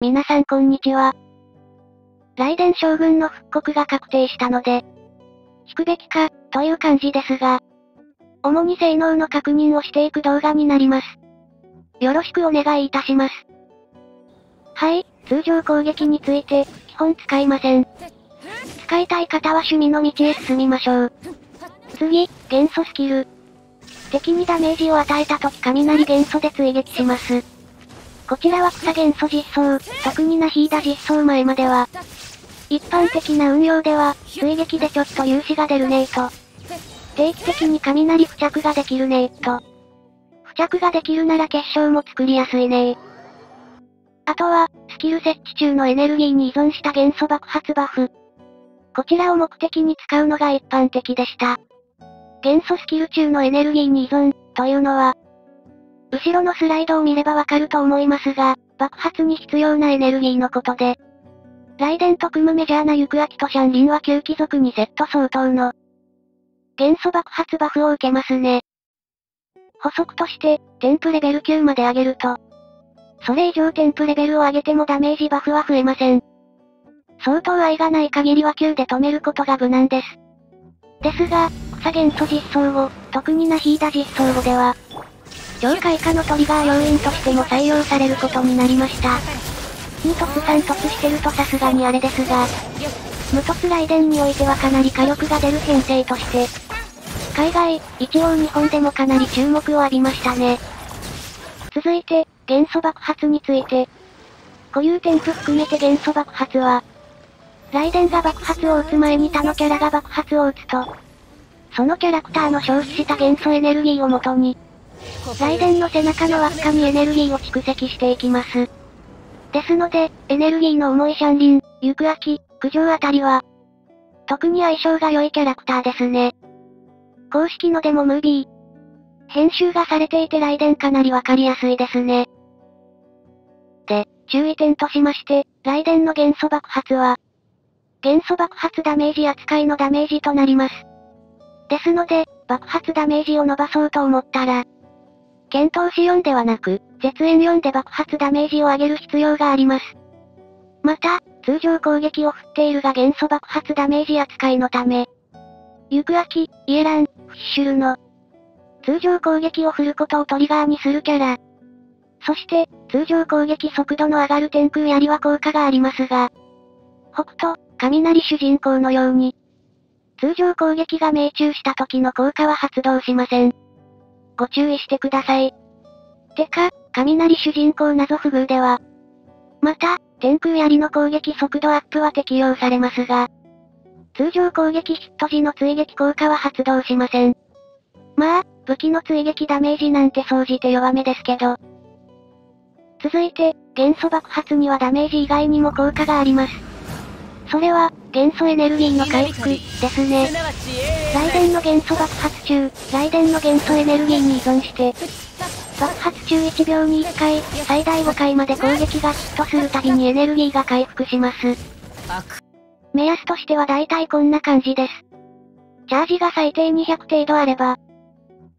皆さんこんにちは。雷電将軍の復刻が確定したので、聞くべきか、という感じですが、主に性能の確認をしていく動画になります。よろしくお願いいたします。はい、通常攻撃について、基本使いません。使いたい方は趣味の道へ進みましょう。次、元素スキル。敵にダメージを与えた時雷元素で追撃します。こちらは草元素実装、特にナヒーダ実装前までは、一般的な運用では、追撃でちょっと勇姿が出るねーと。定期的に雷付着ができるねーと。付着ができるなら結晶も作りやすいねー。あとは、スキル設置中のエネルギーに依存した元素爆発バフ。こちらを目的に使うのが一般的でした。元素スキル中のエネルギーに依存、というのは、後ろのスライドを見ればわかると思いますが、爆発に必要なエネルギーのことで、ライデンと組むメジャーなユクアキとシャンリンは旧貴族にセット相当の、元素爆発バフを受けますね。補足として、添付レベル9まで上げると、それ以上添付レベルを上げてもダメージバフは増えません。相当愛がない限りは9で止めることが無難です。ですが、草元素実装後、特にナヒーダ実装後では、超開花のトリガー要因としても採用されることになりました。2突3突してるとさすがにあれですが、無突雷電においてはかなり火力が出る編成として、海外、一応日本でもかなり注目を浴びましたね。続いて、元素爆発について。固有添付含めて元素爆発は、雷電が爆発を撃つ前に他のキャラが爆発を撃つと、そのキャラクターの消費した元素エネルギーをもとに、雷電の背中の輪っかにエネルギーを蓄積していきます。ですので、エネルギーの重いシャンリン、ユクアキ、九条あたりは、特に相性が良いキャラクターですね。公式のデモムービー。編集がされていて雷電かなりわかりやすいですね。で、注意点としまして、雷電の元素爆発は、元素爆発ダメージ扱いのダメージとなります。ですので、爆発ダメージを伸ばそうと思ったら、検討し4ではなく、絶縁4で爆発ダメージを上げる必要があります。また、通常攻撃を振っているが元素爆発ダメージ扱いのため、ユクアキ、イエラン、フィッシュルの、通常攻撃を振ることをトリガーにするキャラ。そして、通常攻撃速度の上がる天空槍は効果がありますが、北斗、雷主人公のように、通常攻撃が命中した時の効果は発動しません。ご注意してください。てか、雷主人公謎不遇では、また、天空槍の攻撃速度アップは適用されますが、通常攻撃ヒット時の追撃効果は発動しません。まあ、武器の追撃ダメージなんて総じて弱めですけど。続いて、元素爆発にはダメージ以外にも効果があります。それは、元素エネルギーの回復、ですね。雷電の元素爆発中、雷電の元素エネルギーに依存して、爆発中1秒に1回、最大5回まで攻撃がヒットするたびにエネルギーが回復します。目安としては大体こんな感じです。チャージが最低200程度あれば、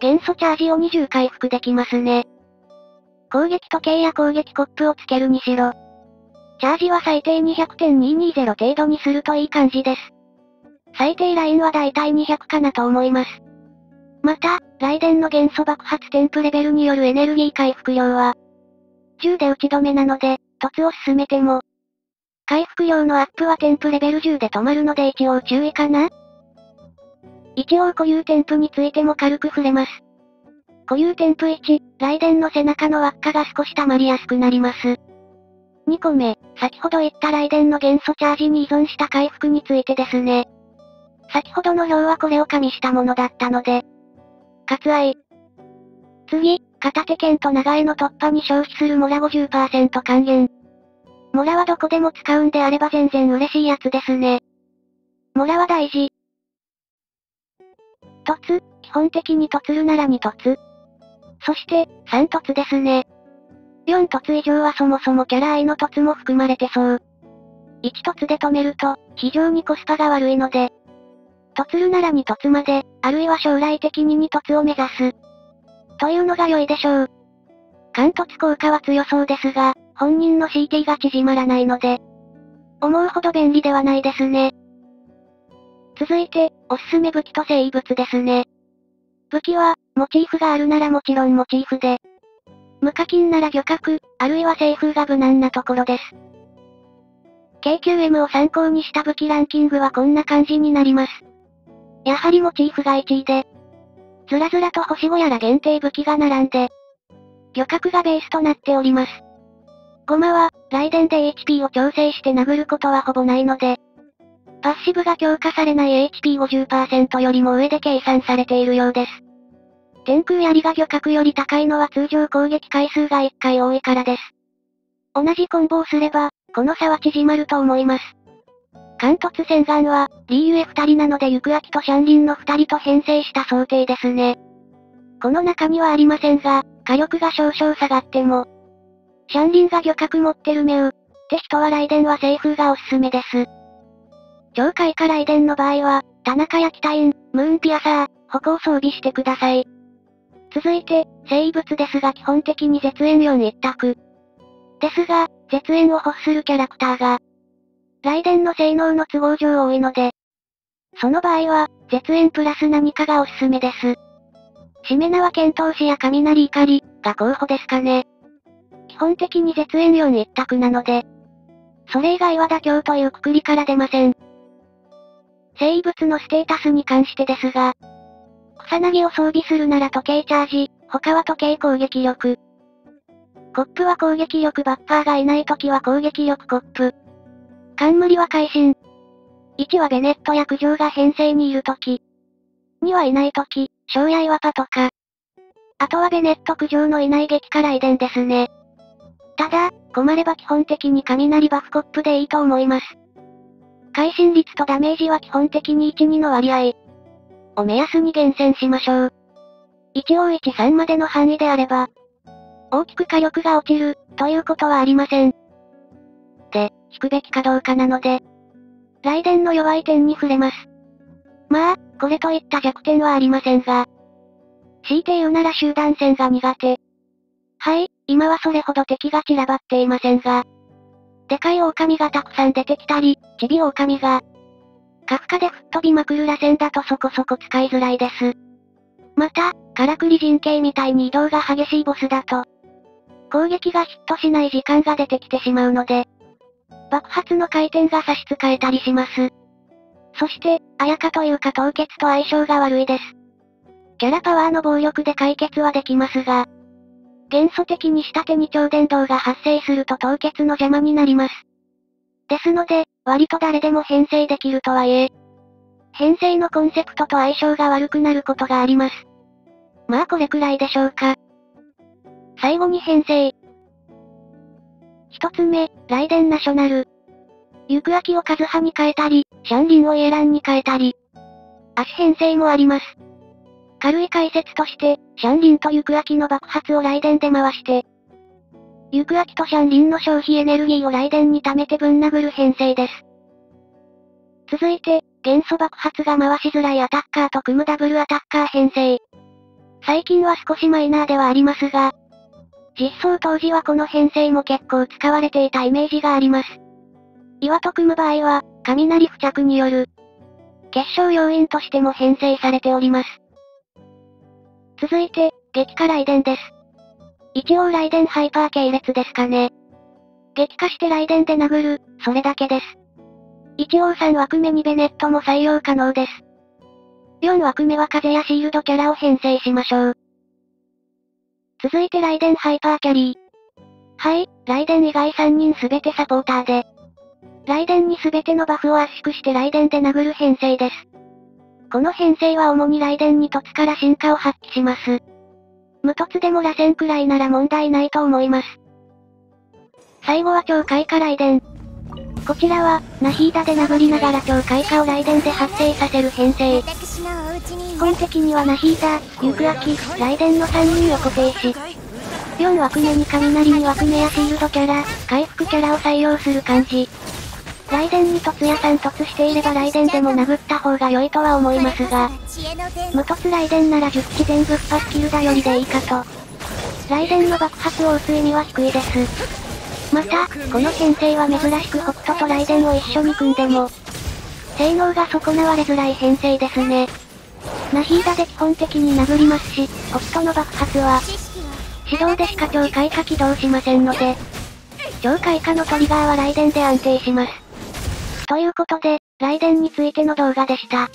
元素チャージを20回復できますね。攻撃時計や攻撃コップをつけるにしろ、チャージは最低200.220程度にするといい感じです。最低ラインはだいたい200かなと思います。また、雷電の元素爆発添付レベルによるエネルギー回復量は、10で打ち止めなので、凸を進めても、回復量のアップは添付レベル10で止まるので一応注意かな？一応固有添付についても軽く触れます。固有添付1、雷電の背中の輪っかが少し溜まりやすくなります。2個目、先ほど言った雷電の元素チャージに依存した回復についてですね。先ほどの表はこれを加味したものだったので。割愛。次、片手剣と長江の突破に消費するモラ50%還元。モラはどこでも使うんであれば全然嬉しいやつですね。モラは大事。突、基本的に突るなら2突。そして、3突ですね。4突以上はそもそもキャラ愛の突も含まれてそう。1突で止めると、非常にコスパが悪いので、突るなら2突まで、あるいは将来的に2突を目指す。というのが良いでしょう。貫突効果は強そうですが、本人の CT が縮まらないので、思うほど便利ではないですね。続いて、おすすめ武器と生物ですね。武器は、モチーフがあるならもちろんモチーフで、無課金なら漁獲、あるいは西風が無難なところです。KQM を参考にした武器ランキングはこんな感じになります。やはりモチーフが1位で、ずらずらと星5やら限定武器が並んで、漁獲がベースとなっております。ゴマは、雷電で HP を調整して殴ることはほぼないので、パッシブが強化されない HP50% よりも上で計算されているようです。天空槍が漁獲より高いのは通常攻撃回数が1回多いからです。同じコンボをすれば、この差は縮まると思います。関突洗顔は、リーユエ2人なので行く秋とシャンリンの2人と編成した想定ですね。この中にはありませんが、火力が少々下がっても、シャンリンが漁獲持ってる目う。って人は雷電は西風がおすすめです。超開花雷電の場合は、田中や北イン、ムーンピアサー、矛を装備してください。続いて、生物ですが基本的に絶縁4一択。ですが、絶縁を欲するキャラクターが、雷電の性能の都合上多いので、その場合は、絶縁プラス何かがおすすめです。しめ縄剣闘士や雷怒り、が候補ですかね。基本的に絶縁4一択なので、それ以外は妥協というくくりから出ません。生物のステータスに関してですが、草薙を装備するなら時計チャージ、他は時計攻撃力。コップは攻撃力バッファーがいない時は攻撃力コップ。冠は会心。1はベネットや苦情が編成にいる時。2はいない時、小やはパとか。あとはベネット苦情のいない激辛遺伝ですね。ただ、困れば基本的に雷バフコップでいいと思います。会心率とダメージは基本的に1-2の割合。を目安に厳選しましょう。1王1-3までの範囲であれば、大きく火力が落ちる、ということはありません。で、引くべきかどうかなので、雷電の弱い点に触れます。まあ、これといった弱点はありませんが、強いて言うなら集団戦が苦手。はい、今はそれほど敵が散らばっていませんが、でかい狼がたくさん出てきたり、ちび狼が、カフカで吹っ飛びまくる螺旋だとそこそこ使いづらいです。また、からくり人形みたいに移動が激しいボスだと、攻撃がヒットしない時間が出てきてしまうので、爆発の回転が差し支えたりします。そして、あやかというか凍結と相性が悪いです。キャラパワーの暴力で解決はできますが、元素的に下手に超電導が発生すると凍結の邪魔になります。ですので、割と誰でも編成できるとはいえ、編成のコンセプトと相性が悪くなることがあります。まあこれくらいでしょうか。最後に編成。一つ目、ライデンナショナル。行く秋をカズハに変えたり、シャンリンをイエランに変えたり。足編成もあります。軽い解説として、シャンリンと行く秋の爆発を雷電で回して、行く秋とシャンリンの消費エネルギーを雷電に溜めてぶん殴る編成です。続いて、元素爆発が回しづらいアタッカーと組むダブルアタッカー編成。最近は少しマイナーではありますが、実装当時はこの編成も結構使われていたイメージがあります。岩と組む場合は、雷付着による、結晶要因としても編成されております。続いて、激化雷電です。一応雷電ハイパー系列ですかね。激化して雷電で殴る、それだけです。一応3枠目にベネットも採用可能です。4枠目は風やシールドキャラを編成しましょう。続いて雷電ハイパーキャリー。はい、雷電以外3人すべてサポーターで。雷電にすべてのバフを圧縮して雷電で殴る編成です。この編成は主に雷電に凸から進化を発揮します。無凸でも螺旋くらいなら問題ないと思います。最後は超開花雷電。こちらは、ナヒーダで殴りながら超開花を雷電で発生させる編成。基本的にはナヒーダ、ユクアキ、雷電の3人を固定し、4枠目に雷2枠目やシールドキャラ、回復キャラを採用する感じ。雷電に突やん突していれば雷電でも殴った方が良いとは思いますが、無突雷電なら10機全部スパスキルだよりでいいかと。雷電の爆発を撃つ意味は低いです。また、この編成は珍しく北斗と雷電を一緒に組んでも、性能が損なわれづらい編成ですね。ナヒーダで基本的に殴りますし、北斗の爆発は、指導でしか超開花起動しませんので、超開花のトリガーは雷電で安定します。ということで、雷電についての動画でした。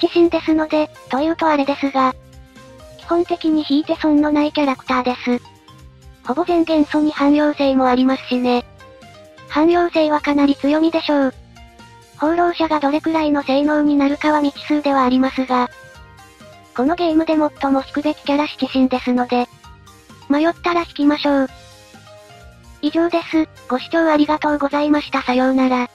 七神ですので、というとあれですが、基本的に引いて損のないキャラクターです。ほぼ全元素に汎用性もありますしね。汎用性はかなり強みでしょう。放浪者がどれくらいの性能になるかは未知数ではありますが、このゲームで最も引くべきキャラ七神ですので、迷ったら引きましょう。以上です。ご視聴ありがとうございました。さようなら。